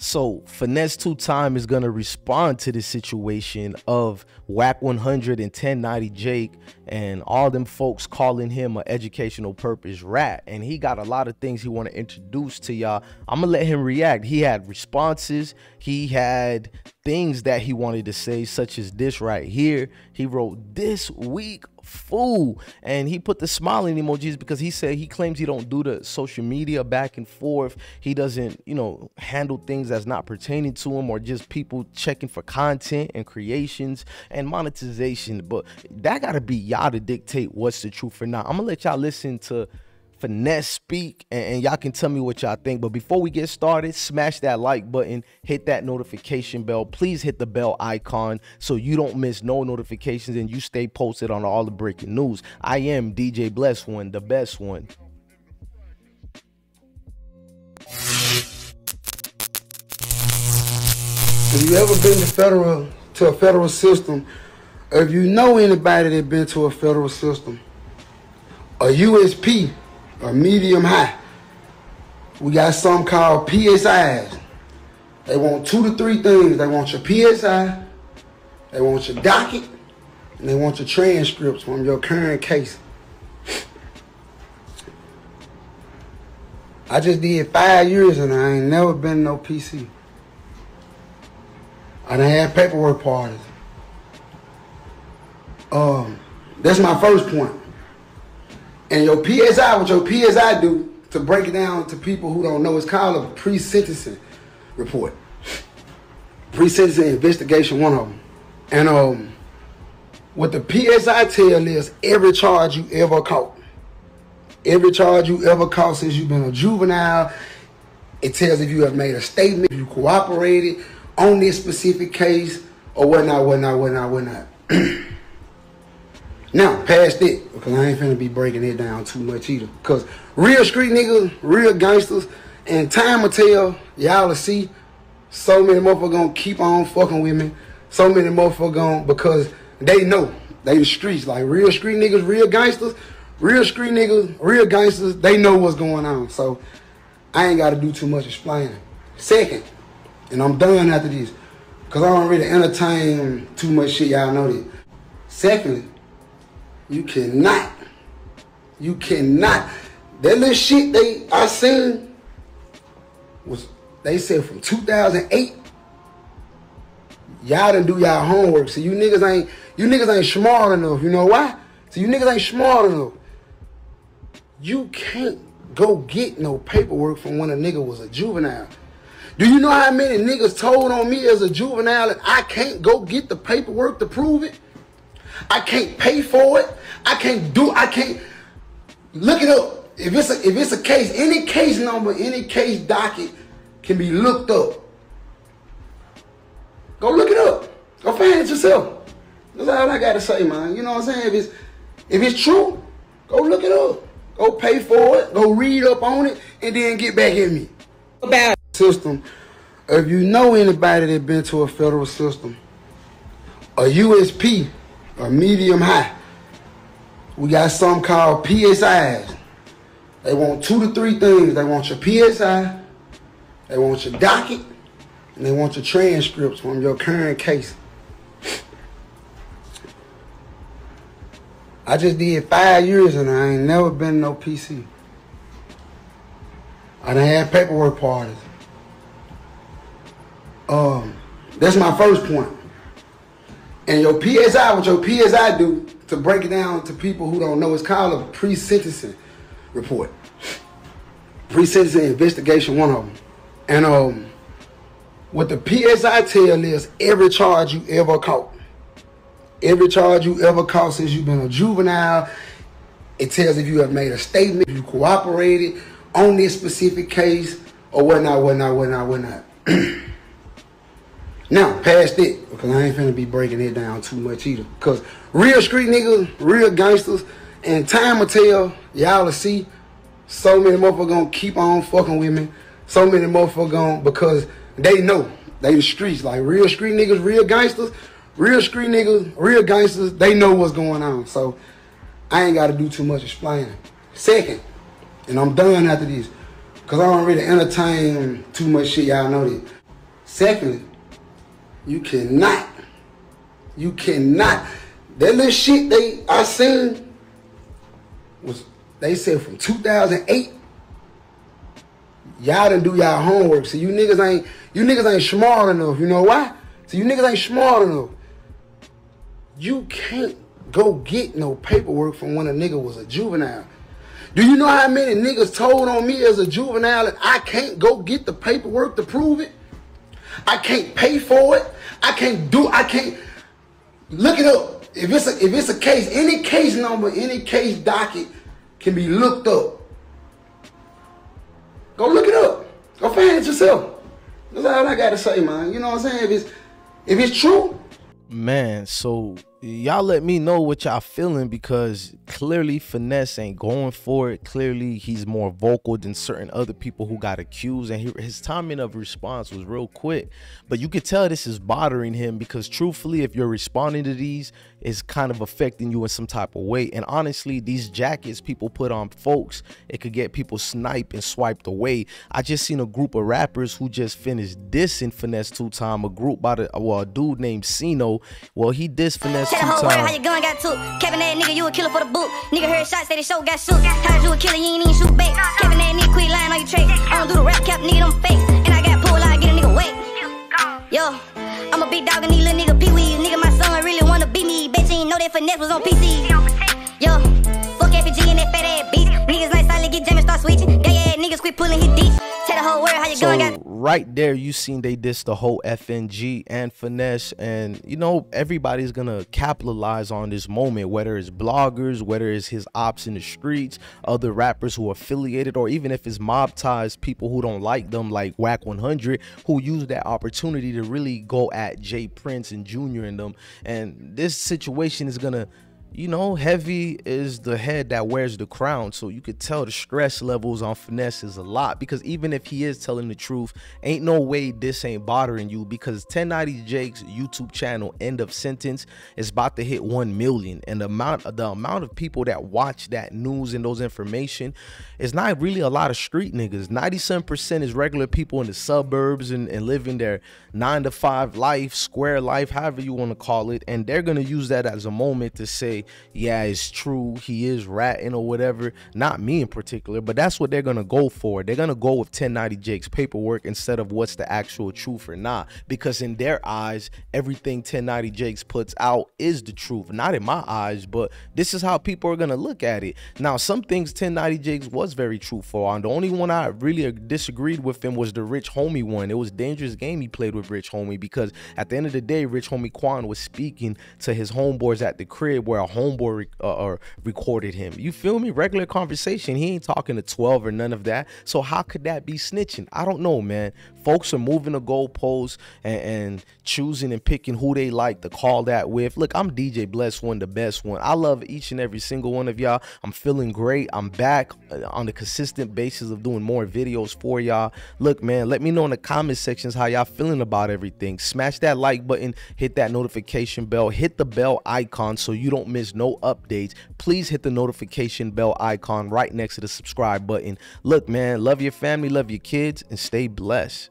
So finesse two time is gonna respond to the situation of Wack 100 and 1090 Jake and all them folks calling him an educational purpose rat. And he got a lot of things he want to introduce to y'all. I'm gonna let him react. He had responses, he had things that he wanted to say, such as this right here. He wrote this week fool and he put the smiling emojis because he said he claims he don't do the social media back and forth. He doesn't you know handle things that's not pertaining to him or just people checking for content and creations and monetization. But that gotta be y'all to dictate what's the truth or not. I'm gonna let y'all listen to finesse speak and, and y'all can tell me what y'all think. But before we get started smash that like button hit that notification bell. Please hit the bell icon so you don't miss no notifications and you stay posted on all the breaking news. I am DJ Blessone the best one. If you ever been to federal to a federal system, if you know anybody that been to a federal system, a USP, a medium high, we got something called PSIs. They want two to three things. They want your PSI, they want your docket, and they want your transcripts from your current case. I just did five years and I ain't never been no PC. I done had paperwork parties. Um, that's my first point. And your PSI, what your PSI do to break it down to people who don't know, it's called a pre-sentencing report. Pre-sentencing investigation, one of them. And um, what the PSI tell is every charge you ever caught, every charge you ever caught since you've been a juvenile, it tells if you have made a statement, if you cooperated on this specific case, or whatnot, whatnot, whatnot, whatnot. Now, past it, because I ain't finna be breaking it down too much either. Because real street niggas, real gangsters, and time will tell, y'all will see, so many motherfuckers gonna keep on fucking with me. So many motherfuckers gonna, because they know, they the streets, like real street niggas, real gangsters, real street niggas, real gangsters, they know what's going on. So, I ain't gotta do too much explaining. Second, and I'm done after this, because I don't really entertain too much shit, y'all know that. Secondly, you cannot. You cannot. That little shit they I seen was they said from 2008. Y'all didn't do y'all homework. So you niggas ain't you niggas ain't smart enough. You know why? So you niggas ain't smart enough. You can't go get no paperwork from when a nigga was a juvenile. Do you know how many niggas told on me as a juvenile that I can't go get the paperwork to prove it? I can't pay for it. I can't do. I can't look it up. If it's a, if it's a case, any case number, any case docket can be looked up. Go look it up. Go find it yourself. That's all I gotta say, man. You know what I'm saying? If it's if it's true, go look it up. Go pay for it. Go read up on it, and then get back at me. About system. If you know anybody that been to a federal system, a USP or medium high. We got something called PSIs. They want two to three things. They want your PSI, they want your docket, and they want your transcripts from your current case. I just did five years and I ain't never been no PC. I done had paperwork parties. Um, that's my first point. And your PSI, what your PSI do to break it down to people who don't know, it's called a pre-sentencing report. Pre-sentencing investigation, one of them. And um, what the PSI tell is every charge you ever caught, every charge you ever caught since you've been a juvenile, it tells if you have made a statement, if you cooperated on this specific case, or whatnot, whatnot, whatnot, whatnot. Now, past it, because I ain't finna be breaking it down too much either. Because real street niggas, real gangsters, and time will tell, y'all will see, so many motherfuckers gonna keep on fucking with me. So many motherfuckers gonna, because they know, they the streets, like real street niggas, real gangsters, real street niggas, real gangsters, they know what's going on. So, I ain't gotta do too much explaining. Second, and I'm done after this, because I don't really entertain too much shit, y'all know that. Secondly, you cannot, you cannot. That little shit they I seen was they said from 2008. Y'all didn't do y'all homework, so you niggas ain't you niggas ain't smart enough. You know why? So you niggas ain't smart enough. You can't go get no paperwork from when a nigga was a juvenile. Do you know how many niggas told on me as a juvenile that I can't go get the paperwork to prove it? I can't pay for it. I can't do. I can't look it up. If it's a, if it's a case, any case number, any case docket can be looked up. Go look it up. Go find it yourself. That's all I gotta say, man. You know what I'm saying? If it's if it's true, man. So y'all let me know what y'all feeling because clearly finesse ain't going for it. Clearly he's more vocal than certain other people who got accused and he, his timing of response was real quick. But you could tell this is bothering him because truthfully if you're responding to these it's kind of affecting you in some type of way. And honestly these jackets people put on folks it could get people sniped and swiped away. I just seen a group of rappers who just finished dissing finesse two time a group by the well a dude named Sino. Well he dissed finesse Tell the whole world how you gun got took. Kevin that nigga, you a killer for the book. Nigga heard shots, say the show got shook. How you a killer, you ain't even shoot back. Kevin that nigga quit lying on your traits. I don't do the rap cap, nigga, them fakes. And I got pull out, get a nigga wet. Yo, I'm a big dog and these little nigga pee wee. Nigga, my son really wanna be me. Bet you ain't know that finesse was on PC. Yo, fuck FG and that fat ass beat. Niggas like silent, get jam and start switching. Gay ass niggas quit pulling his deep. Right there you seen they diss the whole FNG and finesse and you know everybody's gonna capitalize on this moment whether it's bloggers whether it's his ops in the streets other rappers who are affiliated or even if it's mob ties people who don't like them like Wack 100 who use that opportunity to really go at J. Prince and Junior and them. And this situation is gonna you know, heavy is the head that wears the crown. So you could tell the stress levels on finesse is a lot because even if he is telling the truth, ain't no way this ain't bothering you because 1090 Jake's YouTube channel end of sentence is about to hit 1 million. And the amount the amount of people that watch that news and those information is not really a lot of street niggas. 97% is regular people in the suburbs and, and living their nine to five life, square life, however you want to call it. And they're gonna use that as a moment to say, yeah, it's true, he is ratting or whatever. Not me in particular, but that's what they're gonna go for. They're gonna go with 1090 Jake's paperwork instead of what's the actual truth or not. Because in their eyes, everything 1090 Jake's puts out is the truth. Not in my eyes, but this is how people are gonna look at it. Now, some things 1090 Jake's was very truthful on. The only one I really disagreed with him was the Rich Homie one. It was dangerous game he played with Rich Homie because at the end of the day, Rich Homie Quan was speaking to his homeboys at the crib where homeboy uh, or recorded him. You feel me? Regular conversation. He ain't talking to 12 or none of that. So how could that be snitching? I don't know, man. Folks are moving the goalposts and, and choosing and picking who they like to call that with. Look, I'm DJ Blessone, the best one. I love each and every single one of y'all. I'm feeling great. I'm back uh, on a consistent basis of doing more videos for y'all. Look, man, let me know in the comment sections how y'all feeling about everything. Smash that like button, hit that notification bell, hit the bell icon so you don't miss no updates, please hit the notification bell icon right next to the subscribe button. Look, man, love your family, love your kids, and stay blessed.